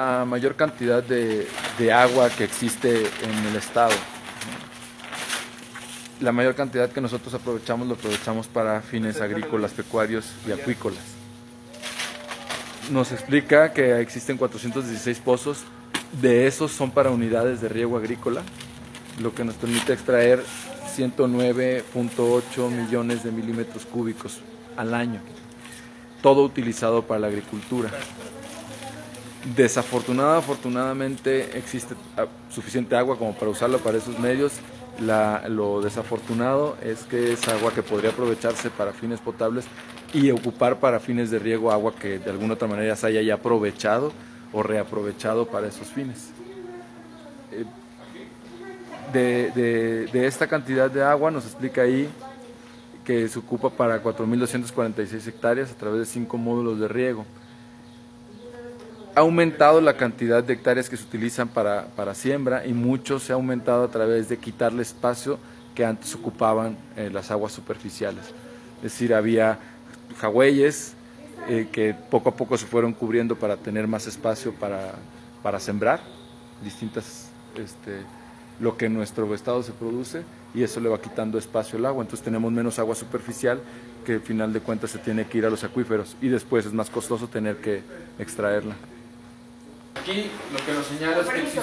La mayor cantidad de, de agua que existe en el estado. La mayor cantidad que nosotros aprovechamos lo aprovechamos para fines agrícolas, pecuarios y acuícolas. Nos explica que existen 416 pozos, de esos son para unidades de riego agrícola, lo que nos permite extraer 109.8 millones de milímetros cúbicos al año, todo utilizado para la agricultura. Desafortunada, afortunadamente existe ah, suficiente agua como para usarla para esos medios. Lo desafortunado es que es agua que podría aprovecharse para fines potables y ocupar para fines de riego agua que de alguna otra manera se haya ya aprovechado o reaprovechado para esos fines. Eh, de- de esta cantidad de agua nos explica ahí que se ocupa para 4.246 hectáreas a través de cinco módulos de riego. Ha aumentado la cantidad de hectáreas que se utilizan para, para siembra y mucho se ha aumentado a través de quitarle espacio que antes ocupaban eh, las aguas superficiales. Es decir, había jagüeyes eh, que poco a poco se fueron cubriendo para tener más espacio para, para sembrar distintas este, lo que en nuestro estado se produce y eso le va quitando espacio al agua. Entonces tenemos menos agua superficial que al final de cuentas se tiene que ir a los acuíferos y después es más costoso tener que extraerla. Aquí lo que nos señala es que existe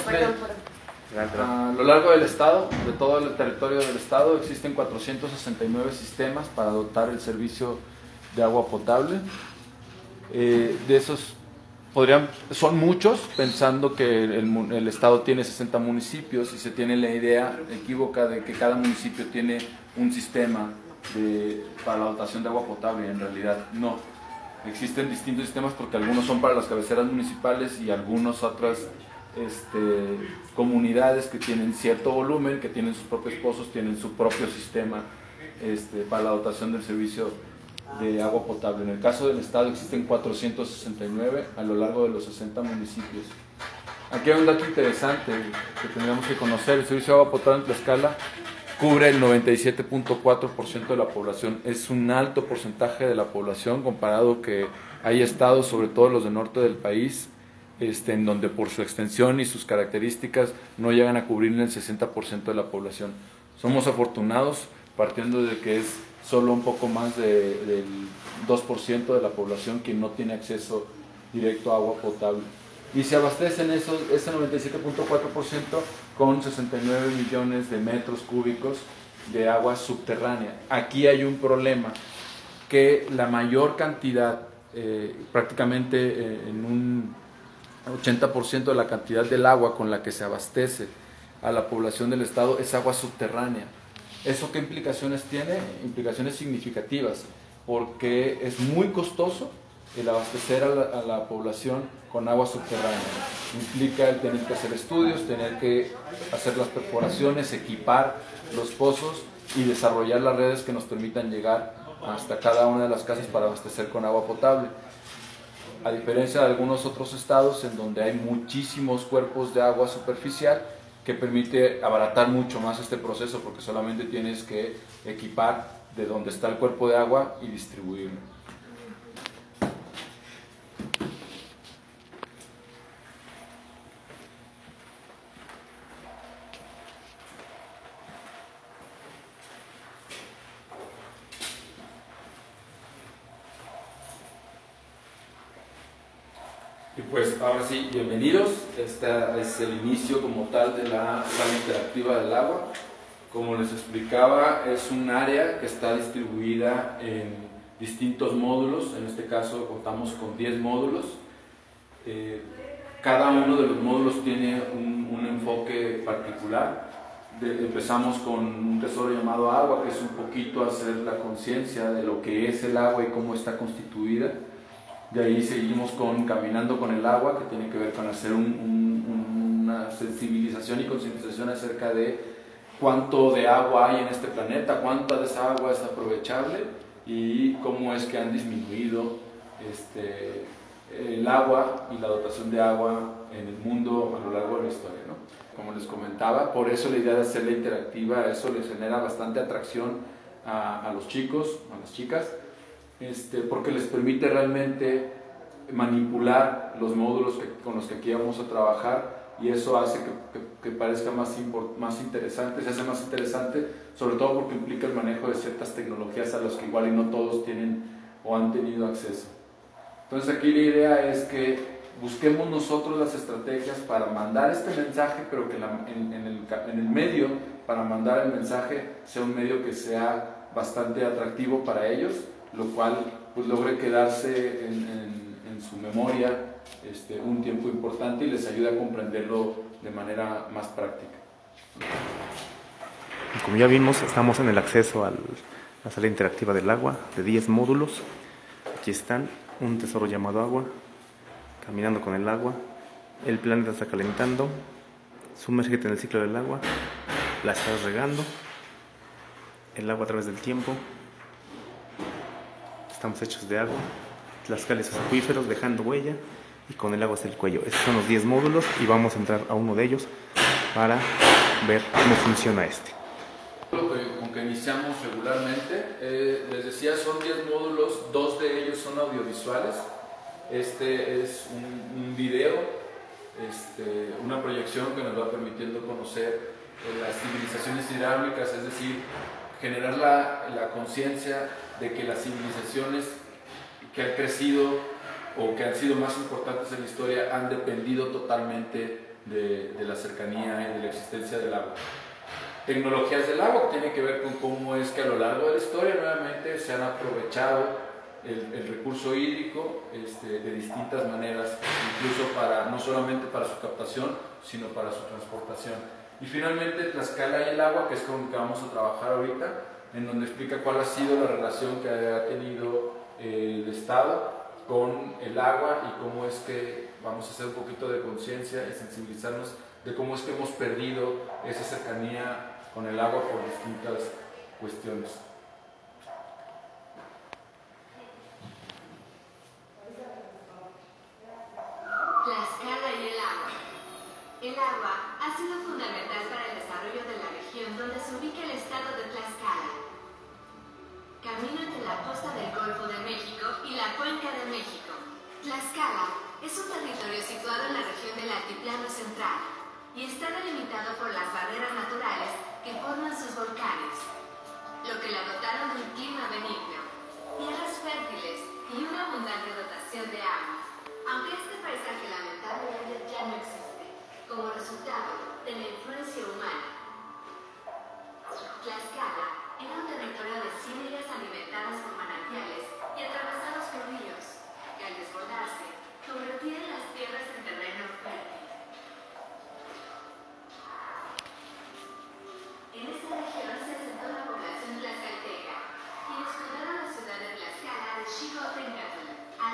a lo largo del estado, de todo el territorio del estado, existen 469 sistemas para dotar el servicio de agua potable. Eh, de esos podrían, son muchos, pensando que el, mu- el estado tiene 60 municipios y se tiene la idea equívoca de que cada municipio tiene un sistema de- para la dotación de agua potable. En realidad, no. Existen distintos sistemas porque algunos son para las cabeceras municipales y algunos otras este, comunidades que tienen cierto volumen, que tienen sus propios pozos, tienen su propio sistema este, para la dotación del servicio de agua potable. En el caso del estado existen 469 a lo largo de los 60 municipios. Aquí hay un dato interesante que tendríamos que conocer. El servicio de agua potable en Tlaxcala cubre el 97.4% de la población. Es un alto porcentaje de la población comparado que hay estados, sobre todo los del norte del país, este, en donde por su extensión y sus características no llegan a cubrir el 60% de la población. Somos afortunados partiendo de que es solo un poco más de- del 2% de la población que no tiene acceso directo a agua potable. Y se abastecen esos, ese 97.4% con 69 millones de metros cúbicos de agua subterránea. Aquí hay un problema, que la mayor cantidad, eh, prácticamente eh, en un 80% de la cantidad del agua con la que se abastece a la población del estado es agua subterránea. ¿Eso qué implicaciones tiene? Implicaciones significativas, porque es muy costoso el abastecer a la, población con agua subterránea. Implica el tener que hacer estudios, tener que hacer las perforaciones, equipar los pozos y desarrollar las redes que nos permitan llegar hasta cada una de las casas para abastecer con agua potable a diferencia de algunos otros estados en donde hay muchísimos cuerpos de agua superficial que permite abaratar mucho más este proceso porque solamente tienes que equipar de donde está el cuerpo de agua y distribuirlo. Y pues ahora sí, bienvenidos. Este es el inicio como tal de la sala interactiva del agua. Como les explicaba, es un área que está distribuida en distintos módulos. En este caso contamos con 10 módulos. Eh, cada uno de los módulos tiene un, enfoque particular. Empezamos con un tesoro llamado agua, que es un poquito hacer la conciencia de lo que es el agua y cómo está constituida. De ahí seguimos con Caminando con el agua, que tiene que ver con hacer un- un- una sensibilización y concientización acerca de cuánto de agua hay en este planeta, cuánta de esa agua es aprovechable y cómo es que han disminuido este, el agua y la dotación de agua en el mundo a lo largo de la historia. ¿no? Como les comentaba, por eso la idea de hacerla interactiva, eso les genera bastante atracción a, a los chicos, a las chicas, este, porque les permite realmente manipular los módulos con los que aquí vamos a trabajar y eso hace que, que, parezca más, más interesante, se hace más interesante, sobre todo porque implica el manejo de ciertas tecnologías a las que igual y no todos tienen o han tenido acceso. Entonces aquí la idea es que busquemos nosotros las estrategias para mandar este mensaje, pero que en, en, el, en, el, medio para mandar el mensaje sea un medio que sea bastante atractivo para ellos, lo cual pues logre quedarse en, en su memoria este, un tiempo importante y les ayuda a comprenderlo de manera más práctica. Como ya vimos, estamos en el acceso a la sala interactiva del agua de 10 módulos. Aquí están, un tesoro llamado agua, caminando con el agua, el planeta está calentando, sumérgete en el ciclo del agua, la estás regando, el agua a través del tiempo, estamos hechos de agua, las cales acuíferos dejando huella, y con el agua hasta el cuello. Estos son los 10 módulos y vamos a entrar a uno de ellos para ver cómo funciona este. Con que iniciamos regularmente, eh, les decía, son 10 módulos, dos de ellos son audiovisuales. Este es un, video, este, una proyección que nos va permitiendo conocer eh, las civilizaciones hidráulicas, es decir, generar la, la conciencia de que las civilizaciones que han crecido o que han sido más importantes en la historia han dependido totalmente de, la cercanía y de la existencia del agua. Tecnologías del agua tiene que ver con cómo es que a lo largo de la historia nuevamente se han aprovechado el, recurso hídrico este, de distintas maneras, incluso para, no solamente para su captación, sino para su transportación. Y finalmente Tlaxcala y el agua, que es con lo que vamos a trabajar ahorita, en donde explica cuál ha sido la relación que ha tenido el Estado con el agua y cómo es que vamos a hacer un poquito de conciencia y sensibilizarnos de cómo es que hemos perdido esa cercanía con el agua por distintas cuestiones. Tlaxcala y el agua. El agua ha sido fundamental para el desarrollo de la región donde se ubica el estado de Tlaxcala. La costa del Golfo de México y la Cuenca de México. Tlaxcala es un territorio situado en la región del Altiplano Central y está delimitado por las barreras naturales que forman sus volcanes, lo que la dotaron de un clima benigno, tierras fértiles y una abundante dotación de agua. Aunque este paisaje lamentable ya no existe, como resultado de la influencia humana. Tlaxcala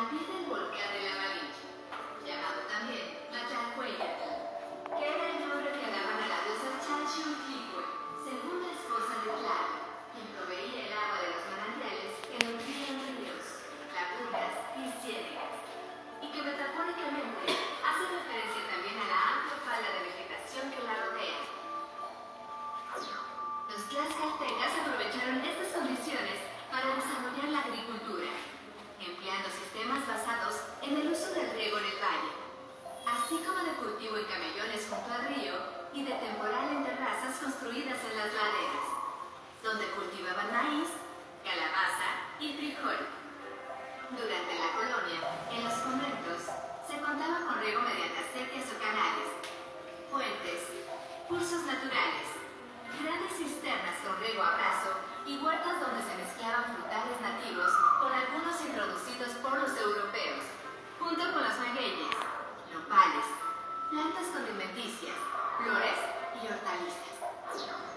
al pie del cultivo en camellones junto al río y de temporal en terrazas construidas en las laderas donde cultivaban maíz, calabaza y frijol. Durante la colonia, en los conventos, se contaba con riego mediante acequias o canales, fuentes, cursos naturales, grandes cisternas con riego a brazo y huertas donde se mezclaban frutales nativos con algunos introducidos por los europeos, junto con las magueyes, nopales, plantas condimenticias, flores y hortalizas.